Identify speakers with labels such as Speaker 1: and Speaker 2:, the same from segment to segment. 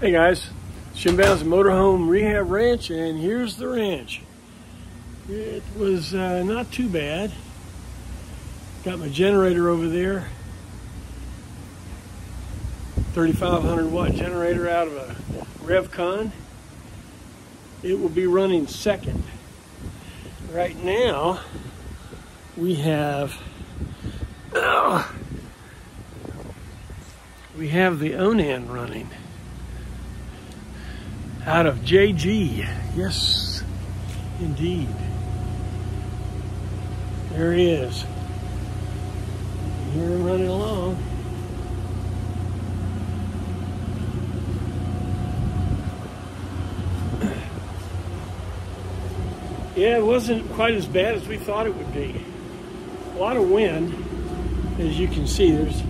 Speaker 1: Hey guys, Shinbound's Motorhome Rehab Ranch, and here's the ranch. It was uh, not too bad. Got my generator over there. 3500 watt generator out of a RevCon. It will be running second. Right now, we have uh, we have the Onan running out of JayGee. Yes, indeed. There he is. You hear him running along. Yeah, it wasn't quite as bad as we thought it would be. A lot of wind, as you can see. There's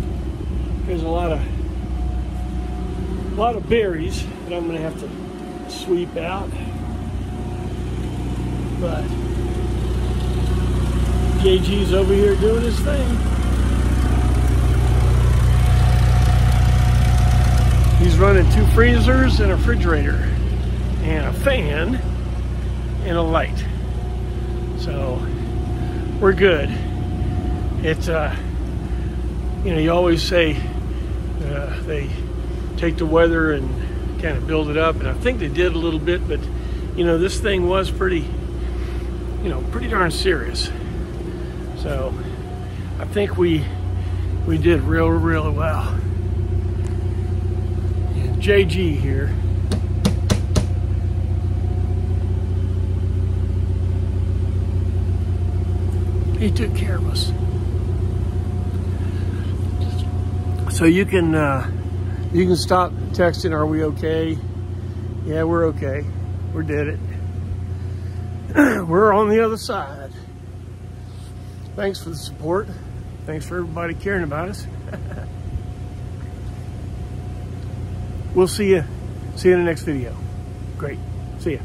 Speaker 1: there's a lot of a lot of berries that I'm going to have to sweep out. But JayGee's over here doing his thing. He's running two freezers and a refrigerator and a fan and a light. So we're good. It's, uh, you know, you always say uh, they take the weather and kind of build it up. And I think they did a little bit, but you know, this thing was pretty, you know, pretty darn serious. So I think we we did real, really well. And JayGee here. He took care of us. So you can uh, you can stop texting, are we okay? Yeah, we're okay. We did it. we're on the other side. Thanks for the support. Thanks for everybody caring about us. we'll see you. See you in the next video. Great. See ya.